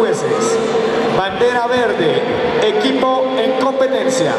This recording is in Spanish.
jueces. Bandera verde, equipo en competencia.